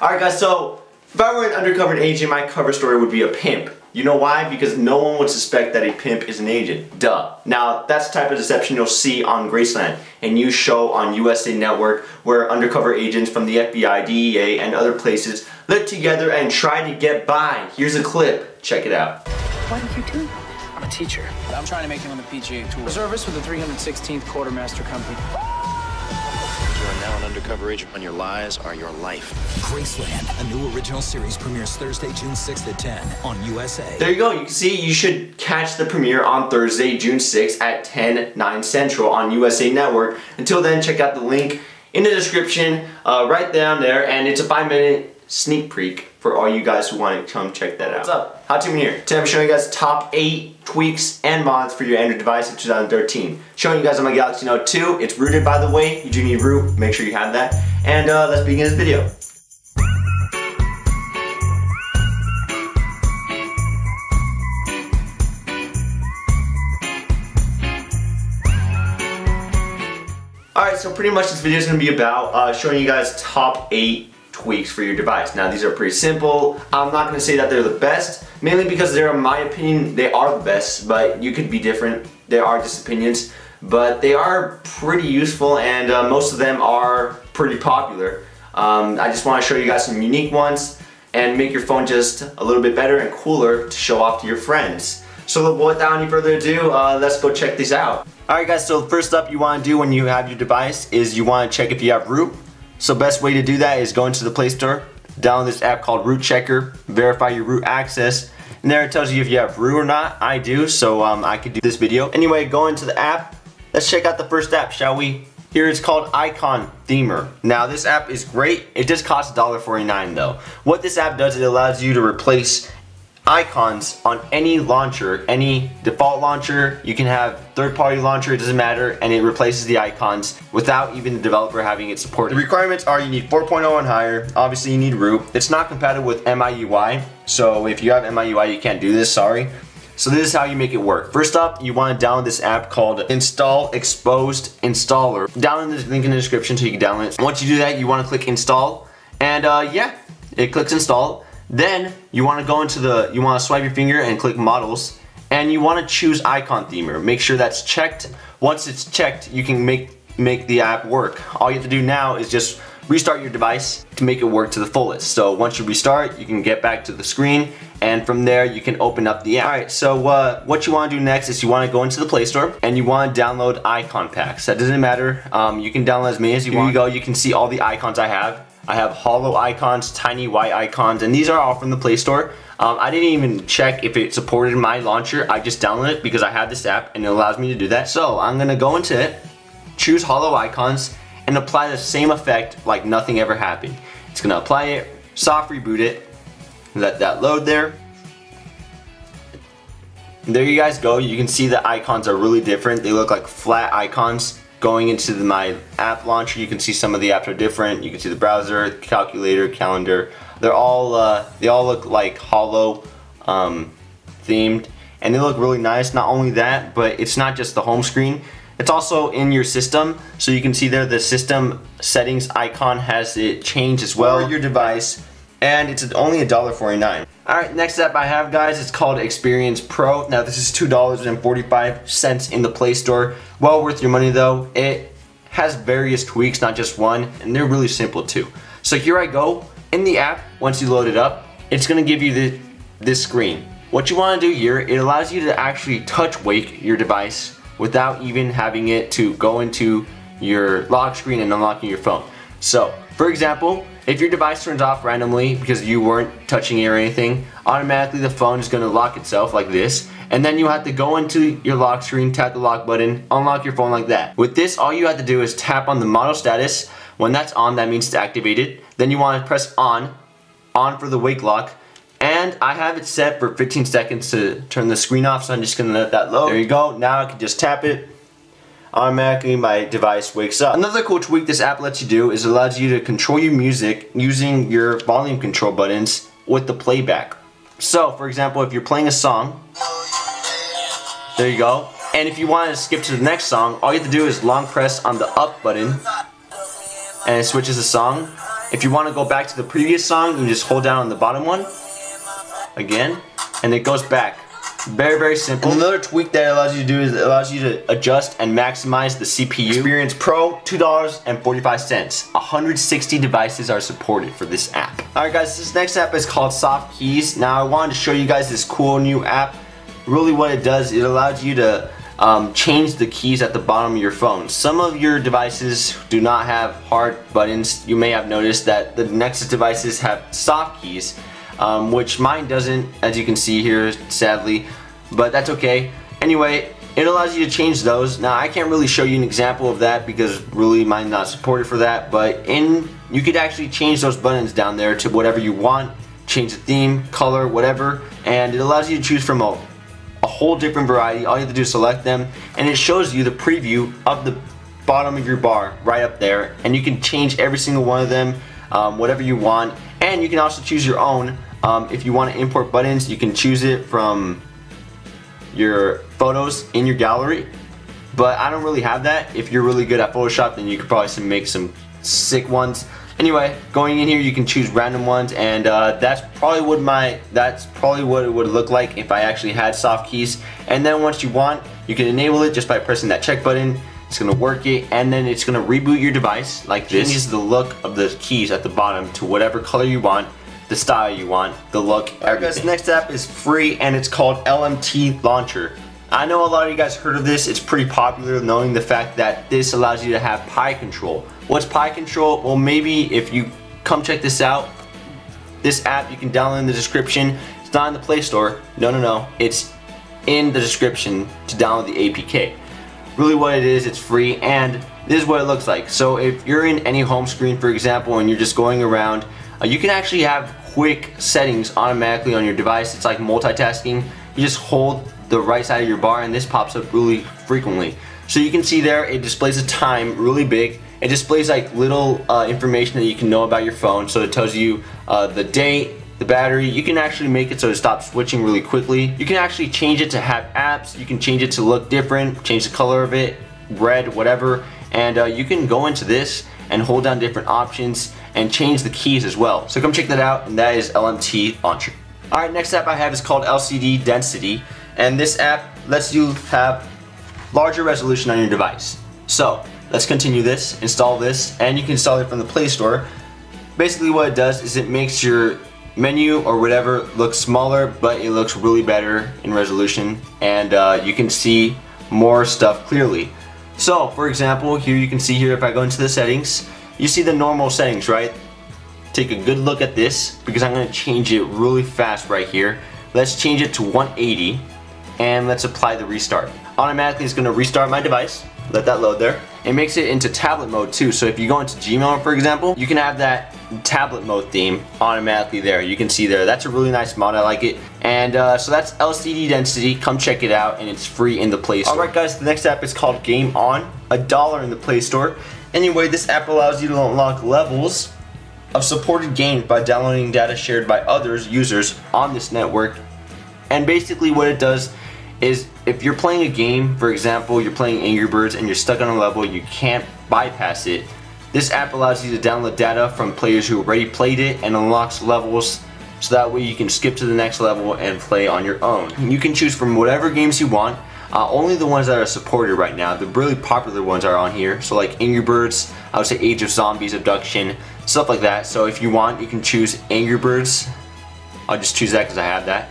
Alright guys, so if I were an undercover agent, my cover story would be a pimp. You know why? Because no one would suspect that a pimp is an agent. Duh. Now, that's the type of deception you'll see on Graceland, a new show on USA Network where undercover agents from the FBI, DEA, and other places live together and try to get by. Here's a clip. Check it out. What are you doing? I'm a teacher. I'm trying to make him on the PGA Tour. Reservist with the 316th Quartermaster Company. Undercover agent, and your lies are your life. Graceland, a new original series premieres Thursday, June 6th at 10 on USA. There you go. You can see you should catch the premiere on Thursday, June 6th at 10, 9 Central on USA Network. Until then, check out the link in the description uh, right down there, and it's a five minute sneak peek for all you guys who want to come check that out. What's up? HowToMen here. Today I'm showing you guys top 8 tweaks and mods for your Android device in 2013. Showing you guys on my Galaxy Note 2. It's rooted by the way. You do need root. Make sure you have that. And uh, let's begin this video. Alright, so pretty much this video is going to be about uh, showing you guys top 8 tweaks for your device. Now these are pretty simple. I'm not to say that they're the best, mainly because they're, in my opinion, they are the best, but you could be different. They are just opinions, but they are pretty useful and uh, most of them are pretty popular. Um, I just want to show you guys some unique ones and make your phone just a little bit better and cooler to show off to your friends. So without any further ado, uh, let's go check these out. Alright guys, so first up you want to do when you have your device is you want to check if you have root. So best way to do that is go into the Play Store, download this app called Root Checker, verify your root access, and there it tells you if you have root or not. I do, so um, I could do this video. Anyway, go into the app. Let's check out the first app, shall we? Here it's called Icon Themer. Now this app is great. It just costs $1.49 though. What this app does, is it allows you to replace icons on any launcher, any default launcher. You can have third-party launcher, it doesn't matter, and it replaces the icons without even the developer having it supported. The requirements are you need 4.0 and higher. Obviously you need root. It's not compatible with MIUI, so if you have MIUI you can't do this, sorry. So this is how you make it work. First up, you want to download this app called Install Xposed Installer. Download this link in the description so you can download it. Once you do that, you want to click install, and uh, yeah, it clicks install. Then you want to go into the, you want to swipe your finger and click modules and you want to choose icon themer. Make sure that's checked. Once it's checked, you can make, make the app work. All you have to do now is just restart your device to make it work to the fullest. So once you restart, you can get back to the screen and from there you can open up the app. Alright, so uh, what you want to do next is you want to go into the Play Store and you want to download icon packs. That doesn't matter. Um, you can download as many as you Here want. Here you go. You can see all the icons I have. I have Holo icons, tiny white icons, and these are all from the Play Store. Um, I didn't even check if it supported my launcher. I just downloaded it because I have this app and it allows me to do that. So I'm gonna go into it, choose Holo icons, and apply the same effect like nothing ever happened. It's gonna apply it, soft reboot it, let that load there. And there you guys go. You can see the icons are really different. They look like flat icons going into the, my app launcher, you can see some of the apps are different. You can see the browser, calculator, calendar. They're all uh, they all look like Holo um, themed, and they look really nice. Not only that, but it's not just the home screen. It's also in your system, so you can see there the system settings icon has it changed as well. Your device, and it's only $1.49. Alright, next up I have guys, it's called Experience Pro. Now this is $2.45 in the Play Store. Well worth your money though. It has various tweaks, not just one, and they're really simple too. So here I go, in the app, once you load it up, it's gonna give you the, this screen. What you wanna do here, it allows you to actually touch wake your device without even having it to go into your lock screen and unlocking your phone. So, for example, if your device turns off randomly because you weren't touching it or anything, automatically the phone is going to lock itself like this. And then you have to go into your lock screen, tap the lock button, unlock your phone like that. With this, all you have to do is tap on the model status. When that's on, that means it's activated. Then you want to press on, on for the wake lock. And I have it set for 15 seconds to turn the screen off, so I'm just going to let that load. There you go. Now I can just tap it, automatically my device wakes up. Another cool tweak this app lets you do is it allows you to control your music using your volume control buttons with the playback. So, for example, if you're playing a song, there you go. And if you want to skip to the next song, all you have to do is long press on the up button and it switches the song. If you want to go back to the previous song, you just hold down on the bottom one again, and it goes back. Very, very simple. And another tweak that it allows you to do is it allows you to adjust and maximize the CPU. Experience Pro, $2.45. 160 devices are supported for this app. Alright guys, this next app is called SoftKeyz. Now I wanted to show you guys this cool new app. Really what it does, it allows you to um, change the keys at the bottom of your phone. Some of your devices do not have hard buttons. You may have noticed that the Nexus devices have soft keys um, which mine doesn't, as you can see here, sadly, but that's okay. Anyway, it allows you to change those. Now, I can't really show you an example of that because really mine's not supported for that, but in you could actually change those buttons down there to whatever you want, change the theme, color, whatever, and it allows you to choose from a, a whole different variety. All you have to do is select them, and it shows you the preview of the bottom of your bar right up there, and you can change every single one of them, um, whatever you want, and you can also choose your own um, if you want to import buttons, you can choose it from your photos in your gallery. But I don't really have that. If you're really good at Photoshop, then you could probably make some sick ones. Anyway, going in here, you can choose random ones, and uh, that's probably what my that's probably what it would look like if I actually had soft keys. And then once you want, you can enable it just by pressing that check button. It's gonna work it, and then it's gonna reboot your device like this. Changes the look of the keys at the bottom to whatever color you want the style you want, the look, everything. Guys, next app is free and it's called LMT Launcher. I know a lot of you guys heard of this. It's pretty popular knowing the fact that this allows you to have Pie control. What's Pie control? Well, maybe if you come check this out, this app you can download in the description. It's not in the Play Store. No, no, no. It's in the description to download the APK. Really what it is, it's free and this is what it looks like. So if you're in any home screen, for example, and you're just going around, uh, you can actually have quick settings automatically on your device. It's like multitasking. You just hold the right side of your bar and this pops up really frequently. So you can see there it displays the time really big. It displays like little uh, information that you can know about your phone. So it tells you uh, the date, the battery. You can actually make it so it stops switching really quickly. You can actually change it to have apps. You can change it to look different, change the color of it, red, whatever. And uh, you can go into this and hold down different options and change the keys as well. So come check that out and that is LMT Launcher. Alright, next app I have is called LCD Density and this app lets you have larger resolution on your device. So let's continue this, install this, and you can install it from the Play Store. Basically what it does is it makes your menu or whatever looks smaller but it looks really better in resolution and uh, you can see more stuff clearly. So for example here you can see here if I go into the settings you see the normal settings, right? Take a good look at this because I'm going to change it really fast right here. Let's change it to 180 and let's apply the restart. Automatically it's going to restart my device. Let that load there. It makes it into tablet mode too. So if you go into Gmail for example, you can have that tablet mode theme automatically there. You can see there. That's a really nice mod. I like it. And uh, so that's LCD density. Come check it out and it's free in the Play Store. Alright guys, the next app is called Game On. A dollar in the Play Store. Anyway, this app allows you to unlock levels of supported games by downloading data shared by others users on this network. And basically what it does is if you're playing a game, for example, you're playing Angry Birds and you're stuck on a level, you can't bypass it. This app allows you to download data from players who already played it and unlocks levels so that way you can skip to the next level and play on your own. You can choose from whatever games you want uh, only the ones that are supported right now. The really popular ones are on here. So like Angry Birds, I would say Age of Zombies, Abduction, stuff like that. So if you want, you can choose Angry Birds. I'll just choose that because I have that.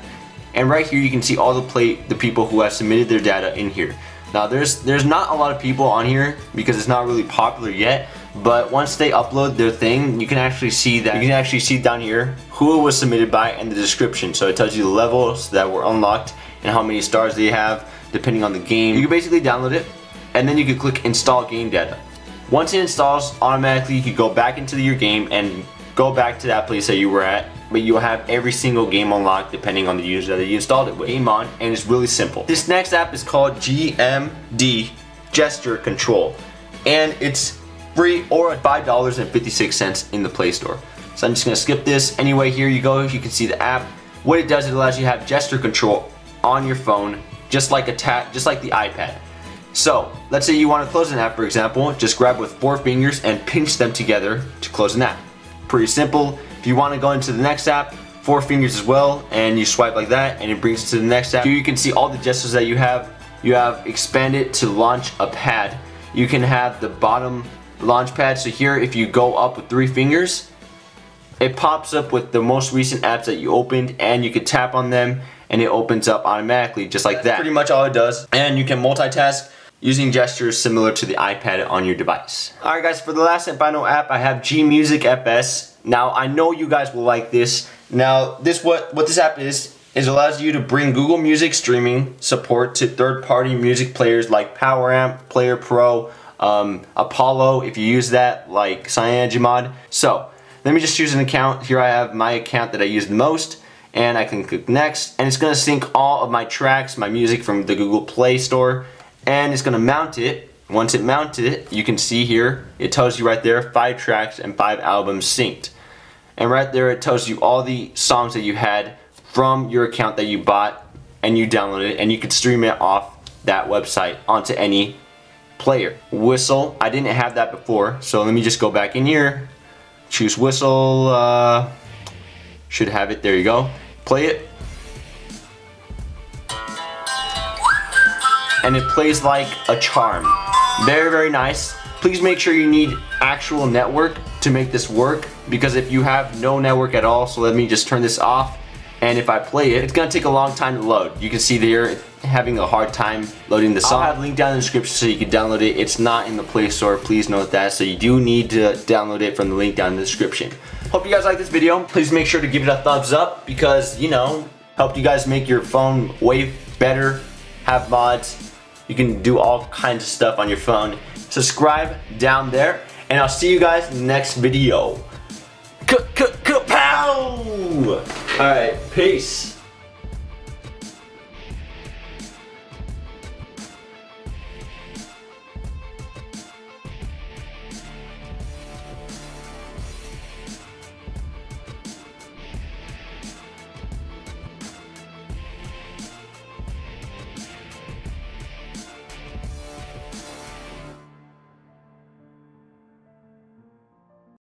And right here you can see all the play the people who have submitted their data in here. Now there's there's not a lot of people on here because it's not really popular yet. But once they upload their thing, you can actually see that you can actually see down here who it was submitted by and the description. So it tells you the levels that were unlocked and how many stars they have depending on the game. You can basically download it and then you can click install game data. Once it installs, automatically you can go back into your game and go back to that place that you were at, but you'll have every single game unlocked depending on the user that you installed it with. Game on, and it's really simple. This next app is called GMD Gesture Control, and it's free or at $5.56 in the Play Store. So I'm just gonna skip this. Anyway, here you go, you can see the app. What it does, it allows you to have gesture control on your phone just like a tap, just like the iPad. So, let's say you want to close an app, for example, just grab with four fingers and pinch them together to close an app. pretty simple. If you want to go into the next app, four fingers as well, and you swipe like that, and it brings you to the next app. Here you can see all the gestures that you have. You have expanded to launch a pad. You can have the bottom launch pad. So here, if you go up with three fingers, it pops up with the most recent apps that you opened, and you can tap on them, and it opens up automatically, just like that. Pretty much all it does. And you can multitask using gestures similar to the iPad on your device. Alright guys, for the last and final app, I have GMusicFS. Now, I know you guys will like this. Now, this what, what this app is, is allows you to bring Google Music streaming support to third-party music players like PowerAmp, Player Pro, um, Apollo, if you use that, like CyanogenMod. So, let me just choose an account. Here I have my account that I use the most and I can click next and it's gonna sync all of my tracks, my music from the Google Play Store and it's gonna mount it. Once it mounted it, you can see here, it tells you right there, five tracks and five albums synced. And right there it tells you all the songs that you had from your account that you bought and you downloaded and you could stream it off that website onto any player. Whistle, I didn't have that before, so let me just go back in here, choose whistle, uh, should have it, there you go. Play it. And it plays like a charm. Very, very nice. Please make sure you need actual network to make this work because if you have no network at all, so let me just turn this off and if I play it, it's gonna take a long time to load. You can see there having a hard time loading the song. I'll have a link down in the description so you can download it. It's not in the Play Store, please note that. So you do need to download it from the link down in the description. Hope you guys like this video. Please make sure to give it a thumbs up because, you know, helped you guys make your phone way better, have mods. You can do all kinds of stuff on your phone. Subscribe down there and I'll see you guys next video. K-k-k-pow! Alright, peace.